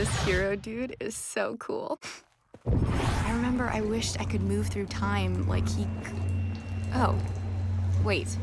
This Hiro dude is so cool. I remember I wished I could move through time like he. Oh, wait.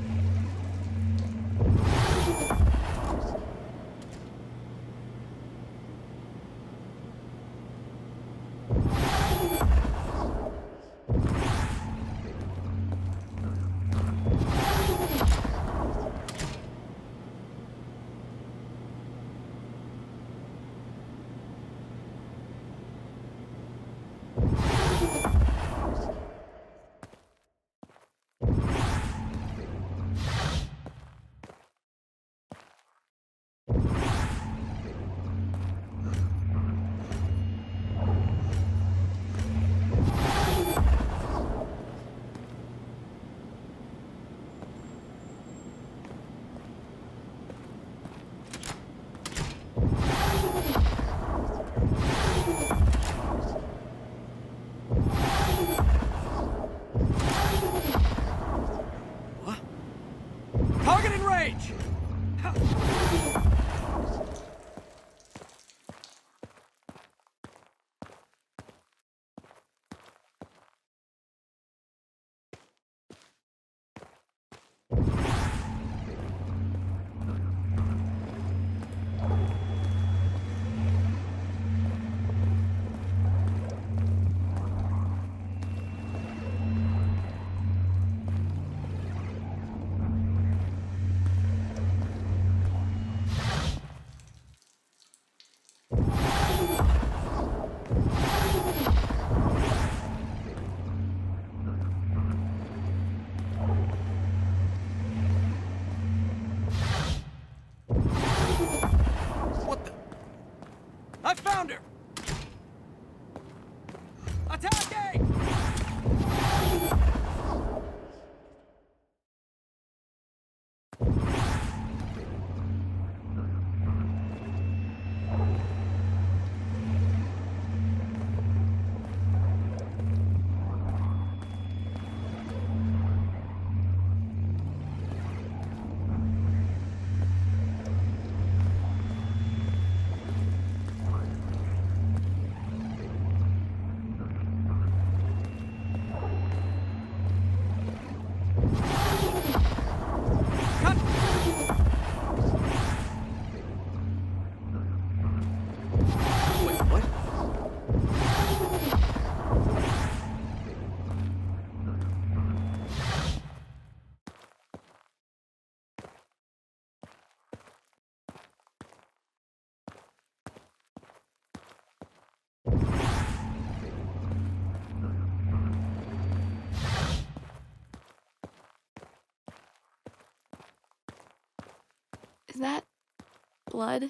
Blood?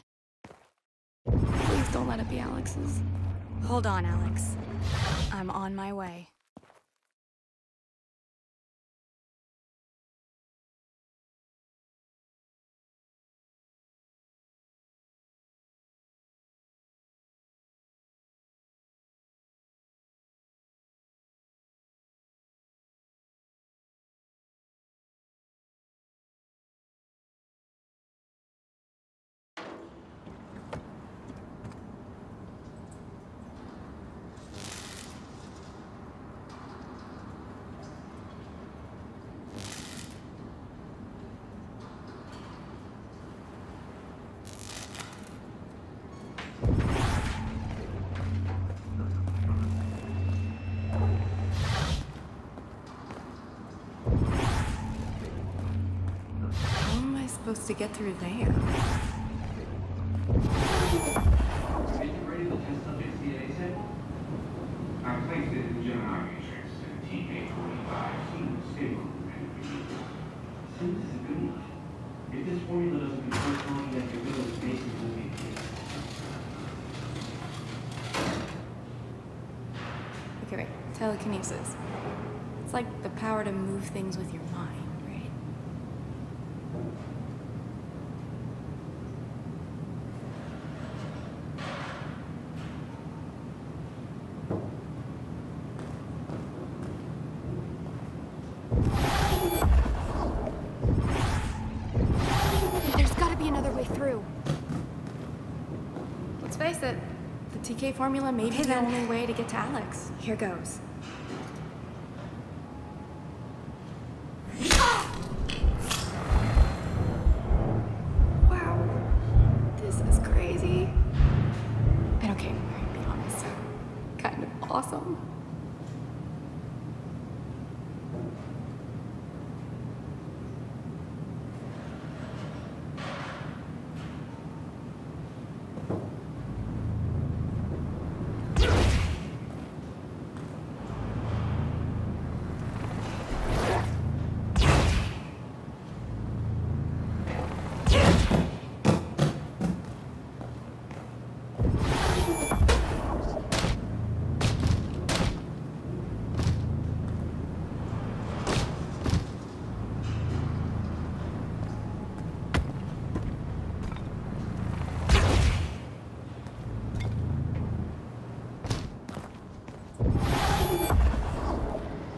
Please don't let it be Alex's. Hold on, Alex. I'm on my way. Will is basis will be Okay, wait. Telekinesis. It's like the power to move things with your mind, right? There's gotta be another way through. Let's face it, TK formula may be the only way to get to Alex. Here goes. Wow. This is crazy. And okay, to be honest, kind of awesome.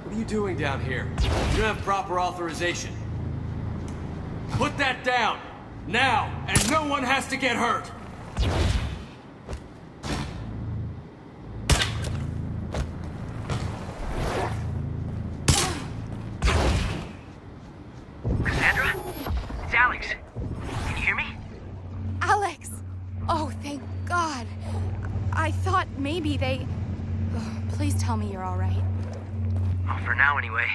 What are you doing down here? You have proper authorization. Put that down! Now! And no one has to get hurt! Cassandra? It's Alex. Can you hear me? Alex! Oh, thank God. I thought maybe they. Ugh, please tell me you're all right. Well, for now anyway.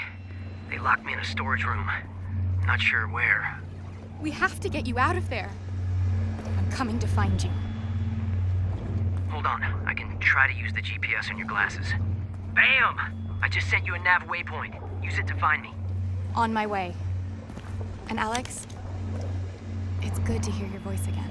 They locked me in a storage room. Not sure where. We have to get you out of there. I'm coming to find you. Hold on. I can try to use the GPS on your glasses. Bam! I just sent you a nav waypoint. Use it to find me. On my way. And Alex, it's good to hear your voice again.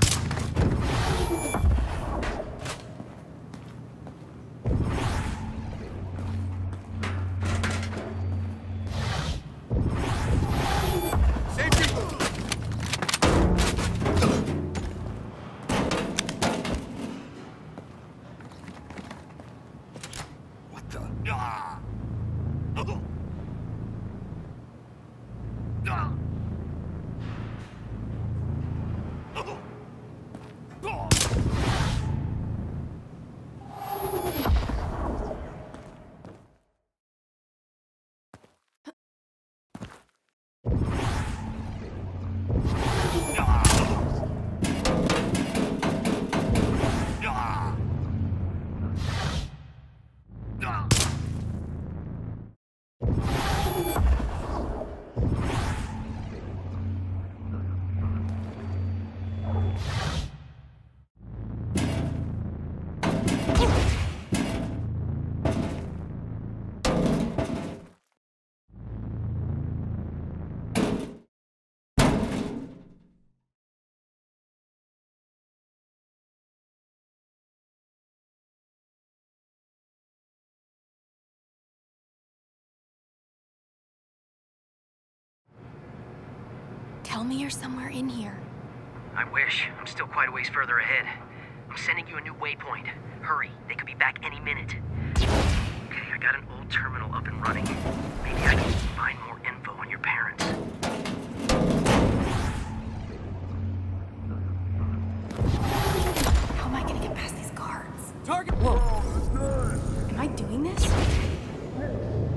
Tell me you're somewhere in here. I wish. I'm still quite a ways further ahead. I'm sending you a new waypoint. Hurry, they could be back any minute. Okay, I got an old terminal up and running. Maybe I can find more info on your parents. How am I gonna get past these guards? Target. Whoa. Am I doing this?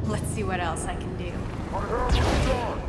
Let's see what else I can do. What's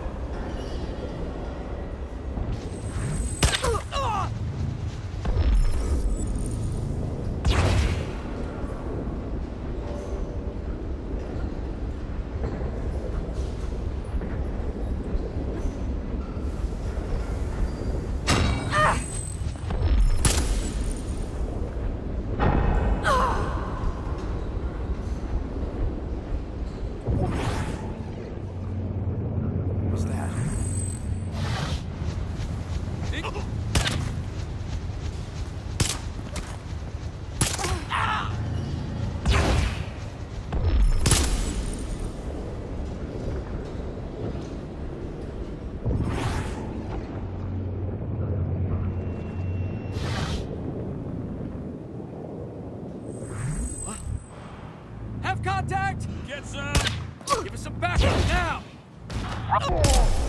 Get some! Give us some backup now!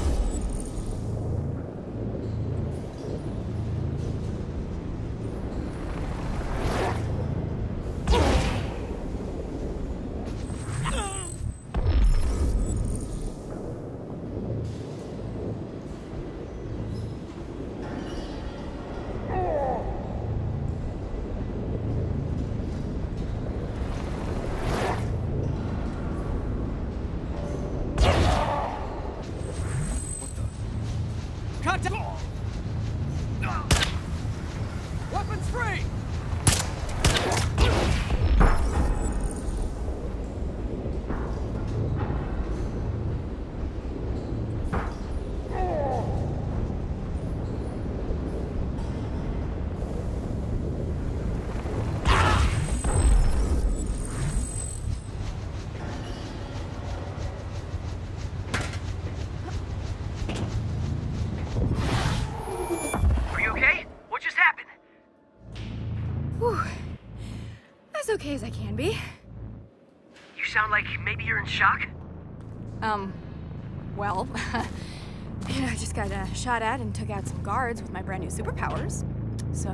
I can be. You sound like maybe you're in shock? Um, well, you know, I just got uh, shot at and took out some guards with my brand new superpowers. So,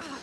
I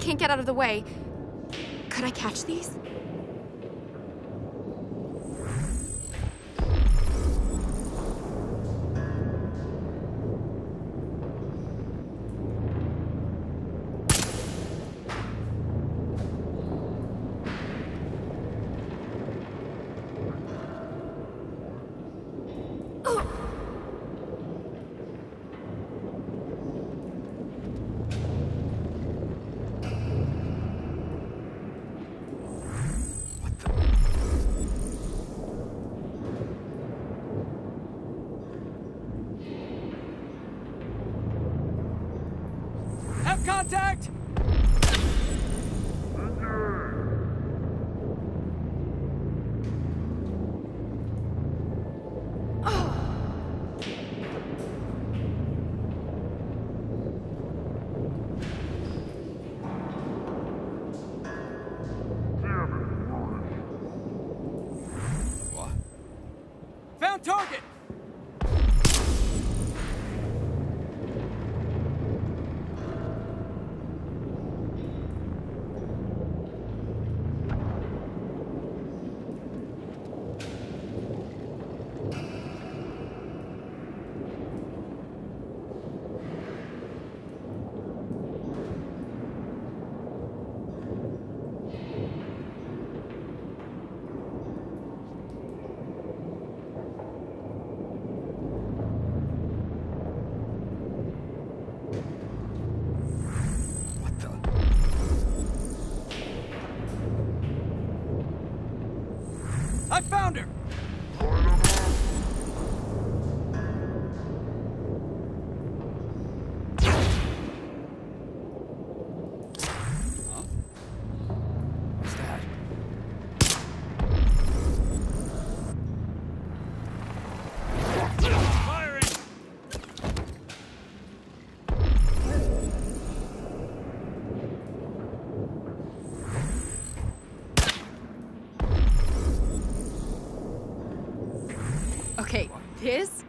can't get out of the way. Could I catch these?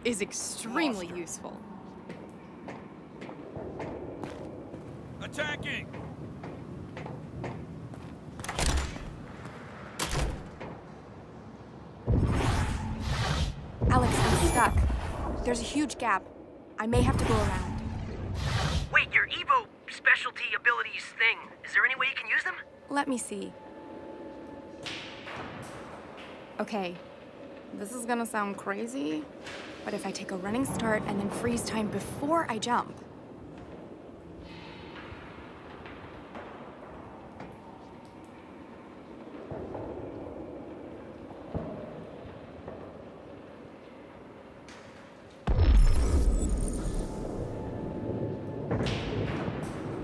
Is extremely useful. Attacking! Alex, I'm stuck. There's a huge gap. I may have to go around. Wait, your Evo specialty abilities thing. Is there any way you can use them? Let me see. Okay, this is gonna sound crazy, but if I take a running start and then freeze time before I jump,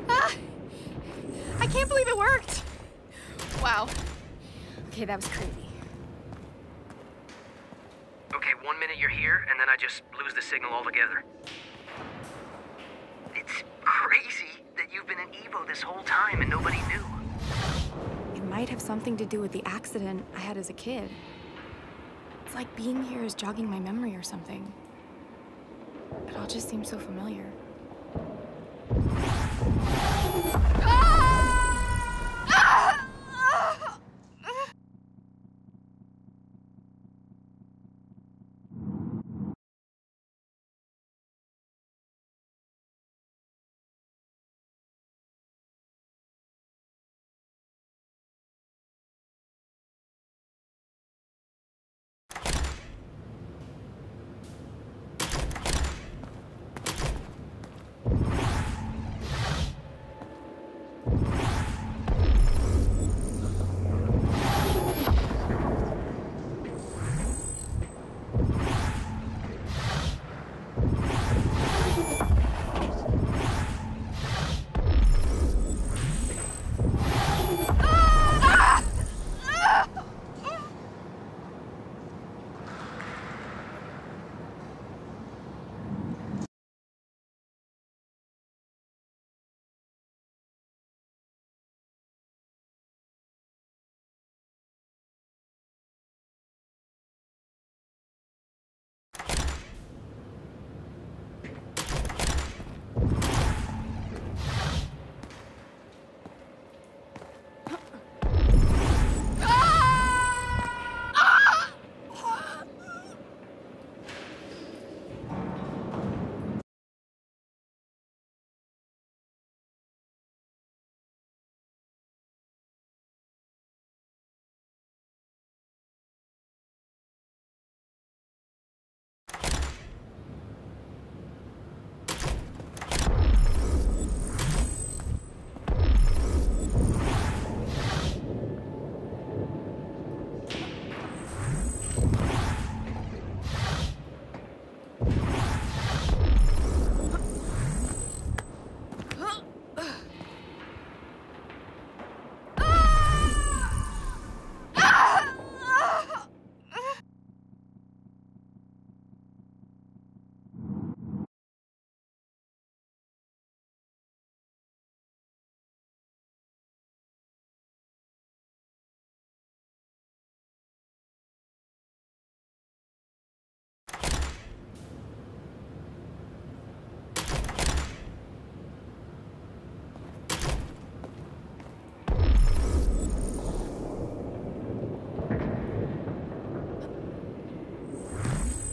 Ah! I can't believe it worked! Wow. Okay, that was crazy. Okay, one minute you're here, and then I just lose the signal altogether. It's crazy that you've been an Evo this whole time and nobody knew. It might have something to do with the accident I had as a kid. It's like being here is jogging my memory or something. It all just seems so familiar. Ah!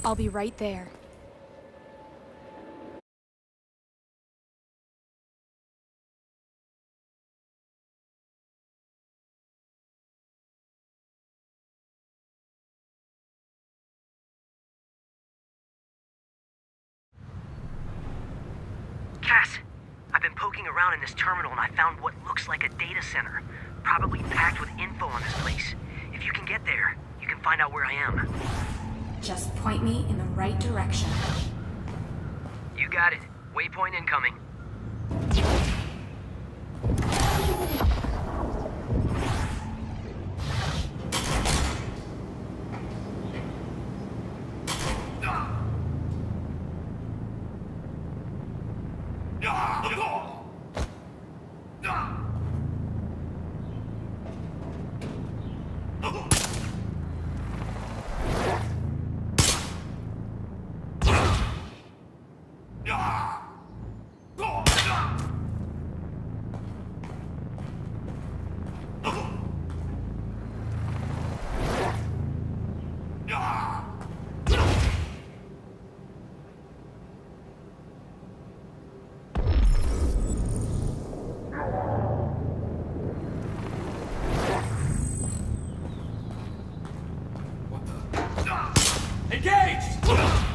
I'll be right there. Cass, I've been poking around in this terminal and I found what looks like a data center. Probably packed with info on this place. If you can get there, you can find out where I am. Just point me in the right direction. You got it. Waypoint incoming. Ugh!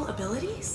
Abilities?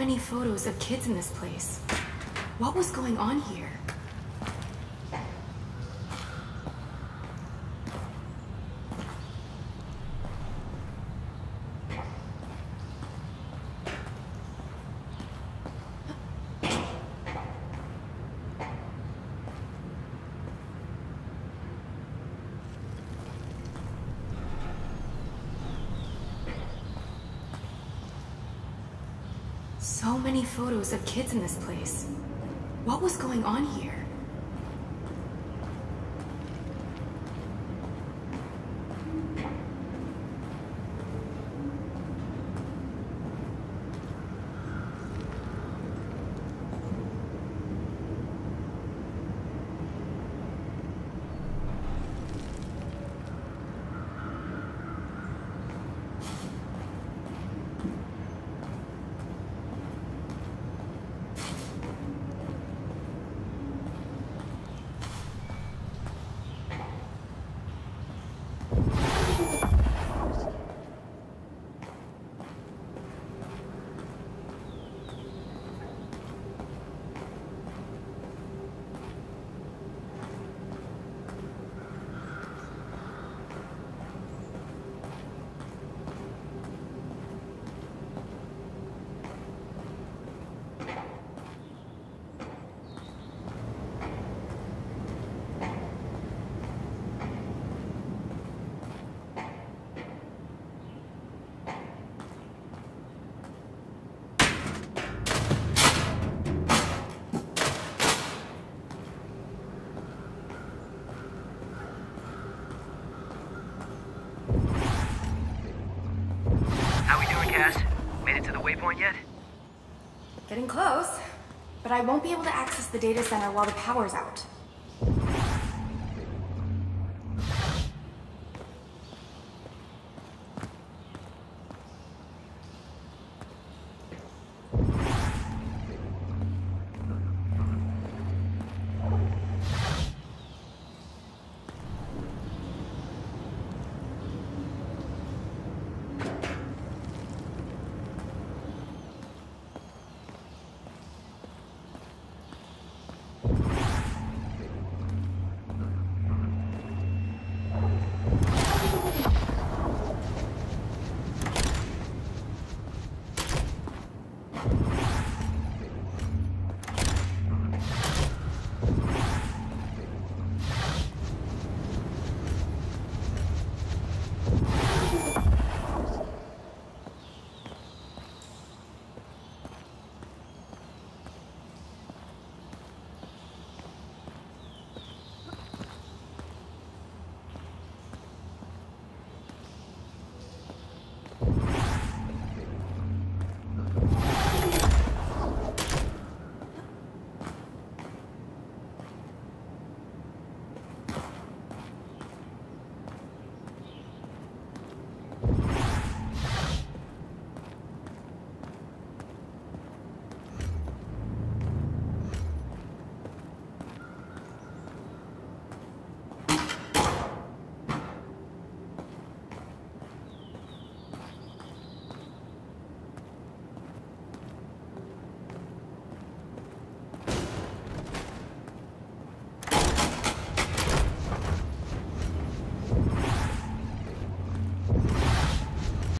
Many photos of kids in this place. What was going on here? So many photos of kids in this place. What was going on here? But I won't be able to access the data center while the power's out.